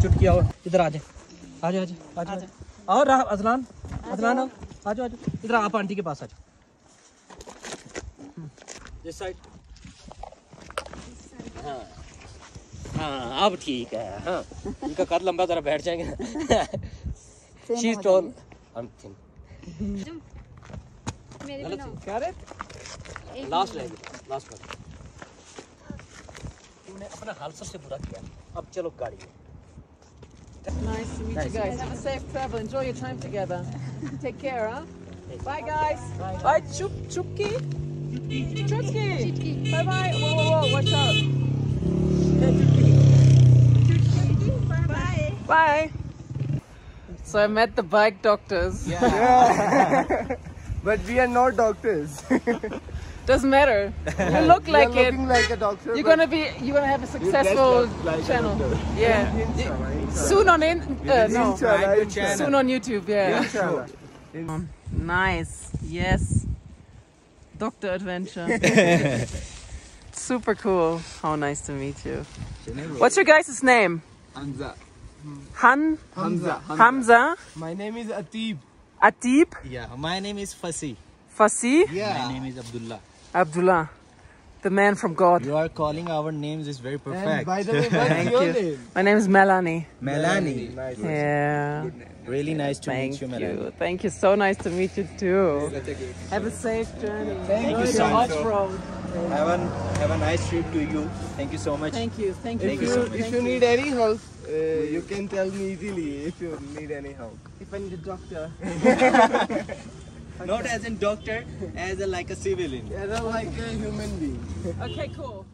जी आओ इधर आ जाए। आ जाओ आ जाओ आ जाओ आ आओ राह अजलान अजलान आओ। आ जाओ आ जाओ। इधर आप आंटी के पास आ जाओ। साइड हाँ हाँ अब ठीक है हाँ। इनका कद लंबा जरा बैठ जाएँगे। शी टॉल थिन रे? लास्ट रहेगी लास्ट पर तूने अपना हाल सबसे बुरा किया। अब चलो गाड़ी में। Nice to meet you guys. Have a safe travel. Enjoy your time together. Take care, huh? Bye, guys. Bye, Chup Chupki. Chupki. Bye, bye. Whoa, whoa, whoa. Watch out. Bye. Bye. So I met the bike doctors. Yeah. But we are not doctors. Doesn't matter. You look we like are it. looking like a doctor. You're gonna be. You're gonna have a successful like channel. doctor. Yeah. Inshallah, inshallah. Soon on in. Uh, no. Inshallah, inshallah. Soon on YouTube. Yeah. Inshallah. Nice. Yes. Doctor Adventure. Super cool. How nice to meet you. What's your guys' name? Hamza. Han Hamza. Hamza My name is Atib. Atib Yeah, my name is Fasi. Fasi Yeah. My name is Abdullah. Abdullah, the man from God. You are calling our names is very And perfect. by the way, what's Thank your you. name? My name is Melanie. Melanie. Nice. Yeah. Really nice to Thank meet you, you. Melanie. Thank you. So nice to meet you too. Have a safe journey. Thank Enjoy you so much. road. Have a have a nice trip to you. Thank you so much. Thank you. Thank you. If you, if you need any help, uh, you can tell me easily if you need any help. If I need a doctor. Not as in doctor, as a, like a civilian. Yeah, they're like a human being. Okay, cool.